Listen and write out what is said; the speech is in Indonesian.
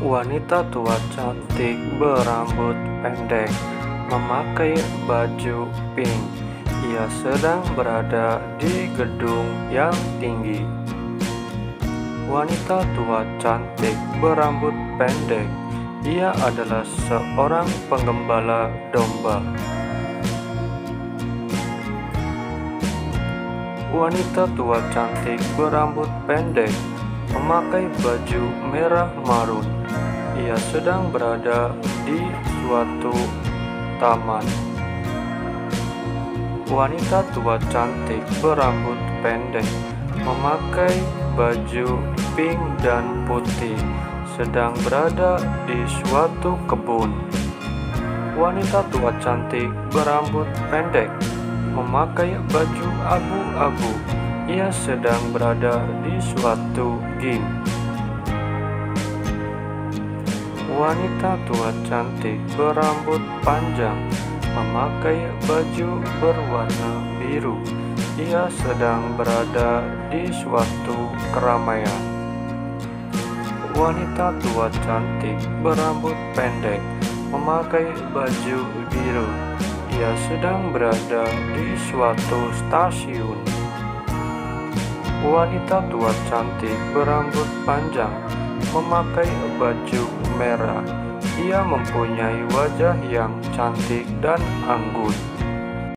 Wanita tua cantik berambut pendek memakai baju pink. Ia sedang berada di gedung yang tinggi. Wanita tua cantik berambut pendek. Ia adalah seorang penggembala domba. Wanita tua cantik berambut pendek memakai baju merah marun. Ia sedang berada di suatu taman. Wanita tua cantik berambut pendek memakai baju pink dan putih sedang berada di suatu kebun. Wanita tua cantik berambut pendek memakai baju abu-abu ia sedang berada di suatu game. Wanita tua cantik berambut panjang memakai baju berwarna biru. Ia sedang berada di suatu keramaian. Wanita tua cantik berambut pendek memakai baju biru. Ia sedang berada di suatu stasiun. Wanita tua cantik berambut panjang memakai baju merah. Ia mempunyai wajah yang cantik dan anggun.